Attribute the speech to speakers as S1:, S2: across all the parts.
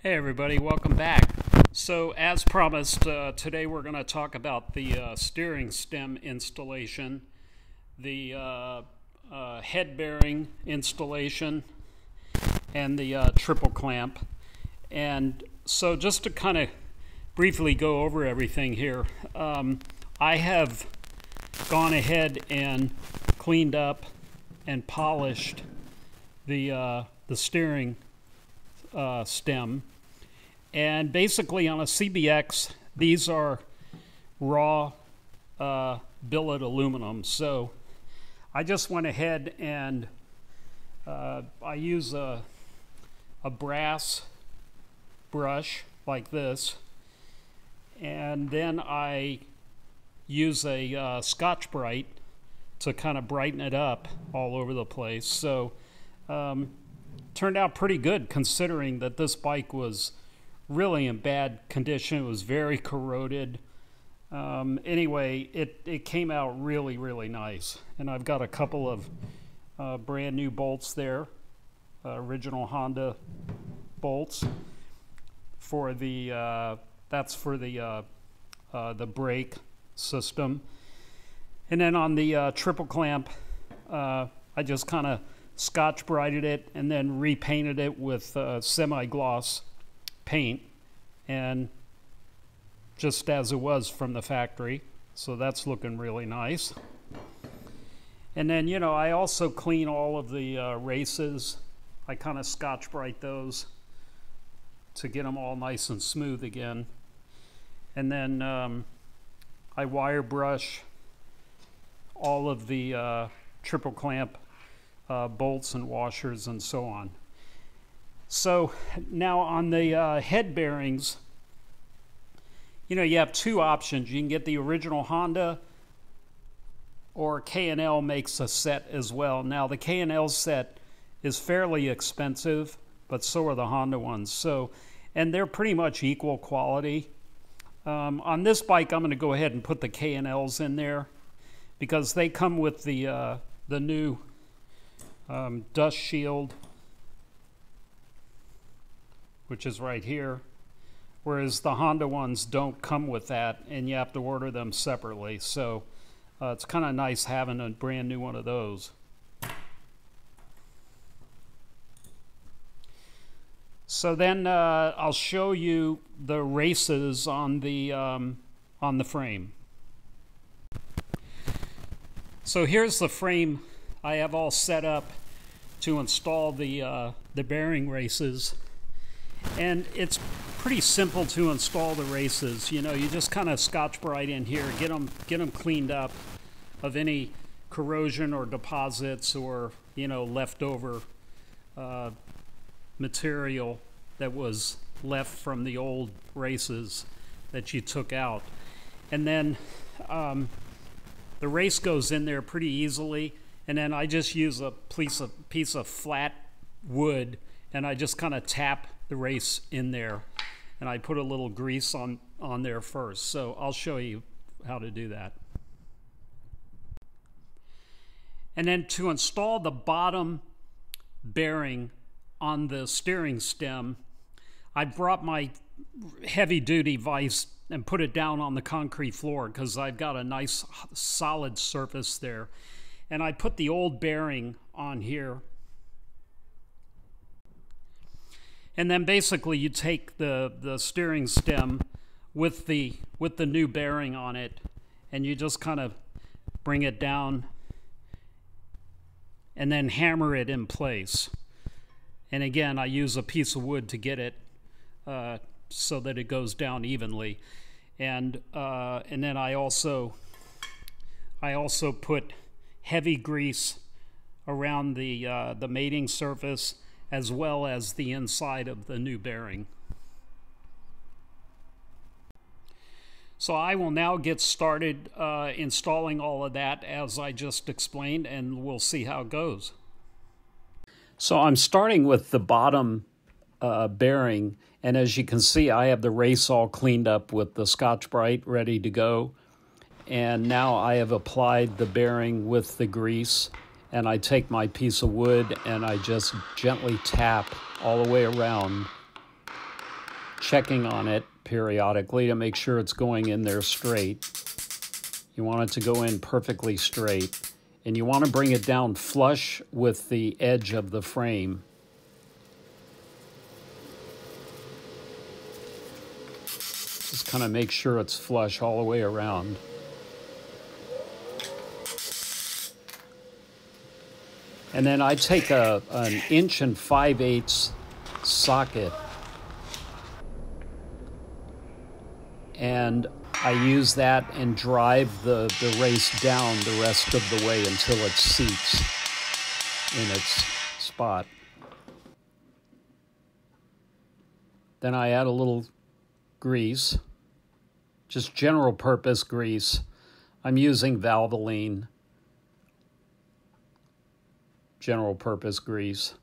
S1: Hey everybody, welcome back. So as promised, uh, today we're going to talk about the uh, steering stem installation, the uh, uh head bearing installation, and the uh, triple clamp. And so just to kind of briefly go over everything here, um, I have gone ahead and cleaned up and polished the, uh, the steering uh, stem. And basically on a CBX, these are raw uh, billet aluminum. So I just went ahead and uh, I use a, a brass brush like this. And then I use a uh, Scotch-Brite to kind of brighten it up all over the place. So um, turned out pretty good considering that this bike was really in bad condition. It was very corroded. Um, anyway, it, it came out really, really nice. And I've got a couple of uh, brand new bolts there, uh, original Honda bolts for the, uh, that's for the, uh, uh, the brake system. And then on the uh, triple clamp, I just kind of scotch brighted it and then repainted it with uh, semi-gloss paint. And just as it was from the factory. So that's looking really nice. And then you know I also clean all of the uh, races. I kind of Scotch-Brite those to get them all nice and smooth again. And then um, I wire brush all of the uh, triple clamp uh, bolts and washers and so on. So now on the uh, head bearings, you know, you have two options. You can get the original Honda or K&L makes a set as well. Now the K&L set is fairly expensive, but so are the Honda ones. So, and they're pretty much equal quality. Um, on this bike, I'm going to go ahead and put the K&Ls in there because they come with the uh, the new um, dust shield, which is right here, whereas the Honda ones don't come with that, and you have to order them separately. So uh, it's kind of nice having a brand new one of those. So then uh, I'll show you the races on the um, on the frame. So here's the frame I have all set up to install the, uh, the bearing races. And it's pretty simple to install the races. You know, you just kind of Scotch-Brite in here, get them, get them cleaned up of any corrosion or deposits or, you know, leftover uh, material that was left from the old races that you took out. And then um, the race goes in there pretty easily. And then I just use a piece of, piece of flat wood and I just kind of tap the race in there. And I put a little grease on, on there first. So I'll show you how to do that. And then to install the bottom bearing on the steering stem, I brought my heavy duty vise and put it down on the concrete floor because I've got a nice solid surface there and I put the old bearing on here. And then basically you take the, the steering stem with the, with the new bearing on it and you just kind of bring it down and then hammer it in place. And again, I use a piece of wood to get it uh, so that it goes down evenly. And, uh, and then I also, I also put heavy grease around the, uh, the mating surface as well as the inside of the new bearing. So I will now get started uh, installing all of that as I just explained and we'll see how it goes. So I'm starting with the bottom uh, bearing and as you can see I have the race all cleaned up with the Scotch-Brite ready to go and now I have applied the bearing with the grease and I take my piece of wood and I just gently tap all the way around checking on it periodically to make sure it's going in there straight. You want it to go in perfectly straight. And you want to bring it down flush with the edge of the frame. Just kind of make sure it's flush all the way around. And then I take a, an inch and five eighths socket and I use that and drive the, the race down the rest of the way until it seats in its spot. Then I add a little grease, just general purpose grease. I'm using Valvoline general purpose grease.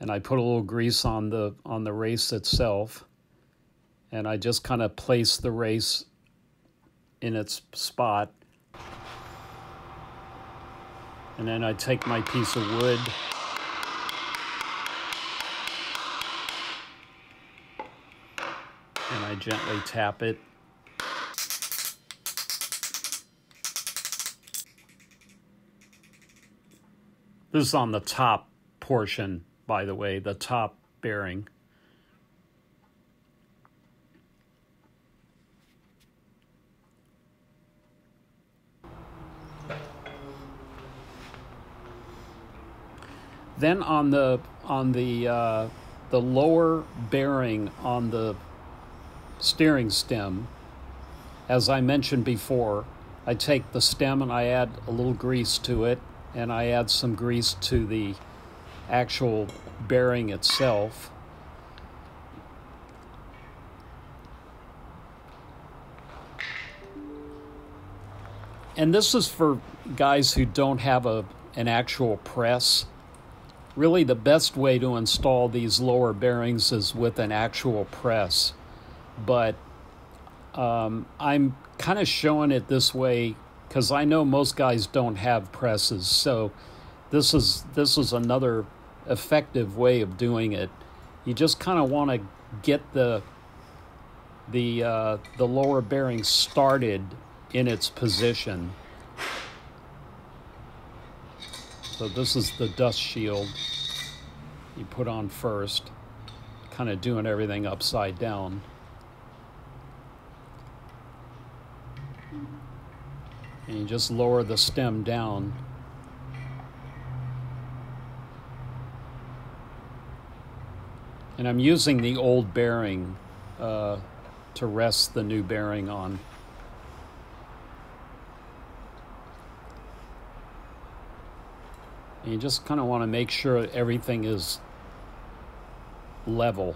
S1: And I put a little grease on the on the race itself and I just kind of place the race in its spot. And then I take my piece of wood and I gently tap it. This is on the top portion, by the way, the top bearing. Then on the on the uh, the lower bearing on the steering stem, as I mentioned before, I take the stem and I add a little grease to it, and I add some grease to the actual bearing itself. And this is for guys who don't have a an actual press really the best way to install these lower bearings is with an actual press. But um, I'm kind of showing it this way because I know most guys don't have presses. So this is this is another effective way of doing it. You just kind of want to get the the uh, the lower bearing started in its position. So this is the dust shield you put on first, kind of doing everything upside down. And you just lower the stem down. And I'm using the old bearing uh, to rest the new bearing on. And you just kind of want to make sure everything is level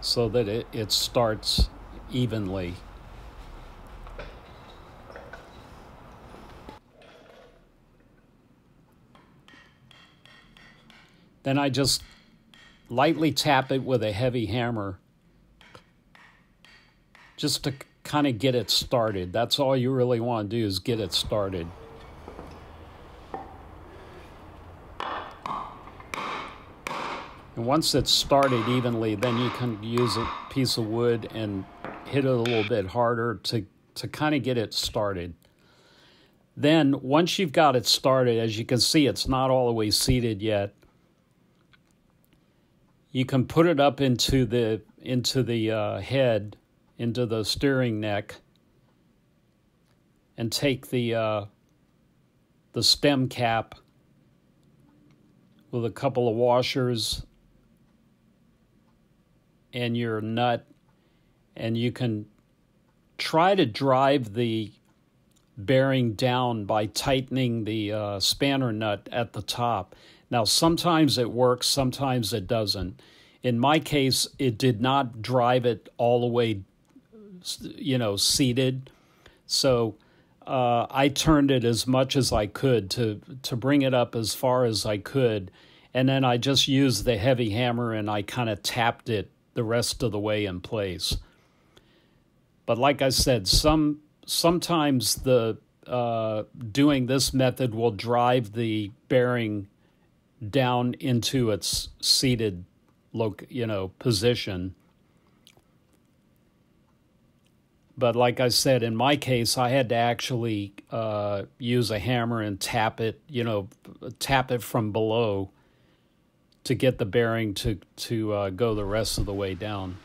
S1: so that it, it starts evenly. Then I just lightly tap it with a heavy hammer just to kind of get it started. That's all you really want to do is get it started. And once it's started evenly, then you can use a piece of wood and hit it a little bit harder to, to kind of get it started. Then, once you've got it started, as you can see, it's not all the way seated yet. You can put it up into the into the uh, head, into the steering neck, and take the uh, the stem cap with a couple of washers and your nut, and you can try to drive the bearing down by tightening the uh, spanner nut at the top. Now, sometimes it works, sometimes it doesn't. In my case, it did not drive it all the way, you know, seated. So uh, I turned it as much as I could to to bring it up as far as I could, and then I just used the heavy hammer and I kind of tapped it the rest of the way in place. But like I said, some sometimes the uh, doing this method will drive the bearing down into its seated loc, you know, position. But like I said, in my case, I had to actually uh, use a hammer and tap it, you know, tap it from below to get the bearing to to uh, go the rest of the way down.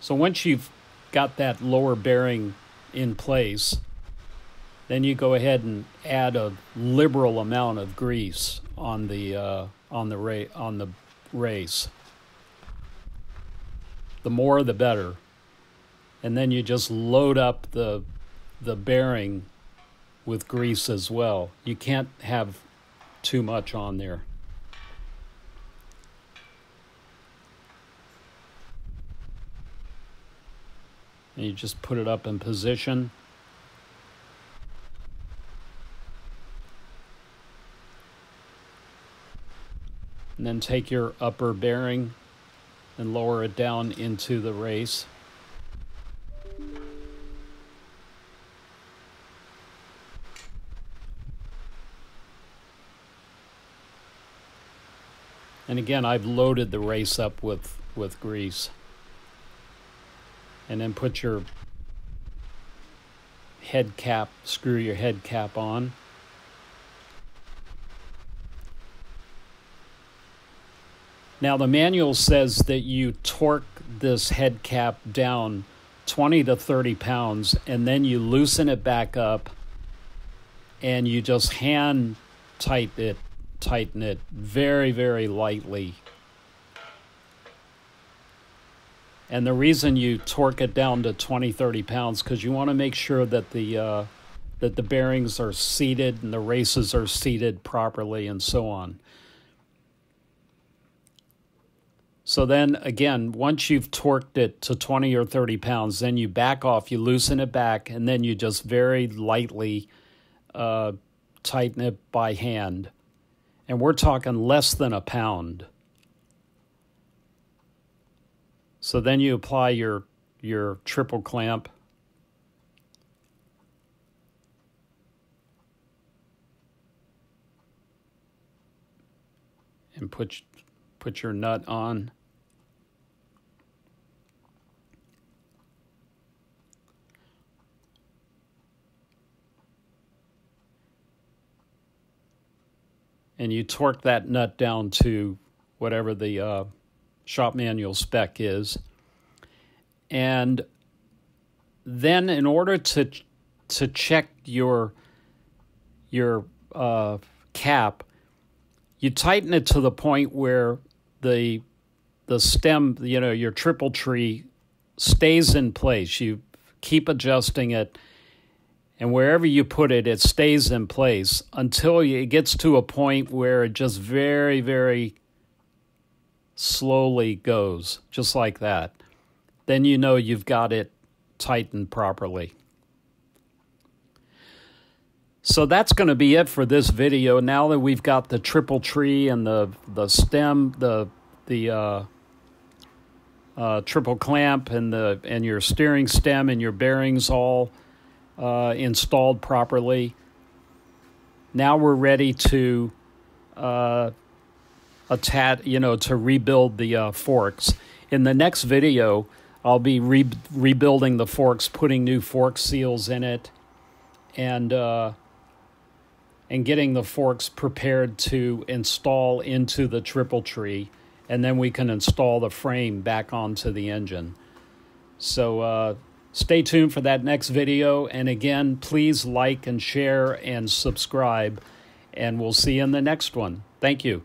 S1: So once you've got that lower bearing in place, then you go ahead and add a liberal amount of grease on the uh, on the ra- on the race. The more, the better. And then you just load up the the bearing with grease as well. You can't have too much on there. And you just put it up in position. And then take your upper bearing and lower it down into the race. And again, I've loaded the race up with, with grease. And then put your head cap, screw your head cap on. Now, the manual says that you torque this head cap down 20 to 30 pounds and then you loosen it back up and you just hand tighten it tighten it very, very lightly. And the reason you torque it down to 20, 30 pounds, because you want to make sure that the, uh, that the bearings are seated and the races are seated properly and so on. So then again, once you've torqued it to 20 or 30 pounds, then you back off, you loosen it back, and then you just very lightly uh, tighten it by hand and we're talking less than a pound. So then you apply your your triple clamp. And put put your nut on. And you torque that nut down to whatever the uh, shop manual spec is. And then, in order to to check your your uh, cap, you tighten it to the point where the the stem, you know, your triple tree stays in place. You keep adjusting it and wherever you put it, it stays in place until it gets to a point where it just very, very slowly goes, just like that. Then you know you've got it tightened properly. So that's going to be it for this video. Now that we've got the triple tree and the the stem, the the uh, uh, triple clamp and the and your steering stem and your bearings all uh, installed properly. Now we're ready to uh, attach, you know, to rebuild the uh, forks. In the next video, I'll be re- rebuilding the forks, putting new fork seals in it, and uh, and getting the forks prepared to install into the triple tree, and then we can install the frame back onto the engine. So uh, Stay tuned for that next video. And again, please like and share and subscribe. And we'll see you in the next one. Thank you.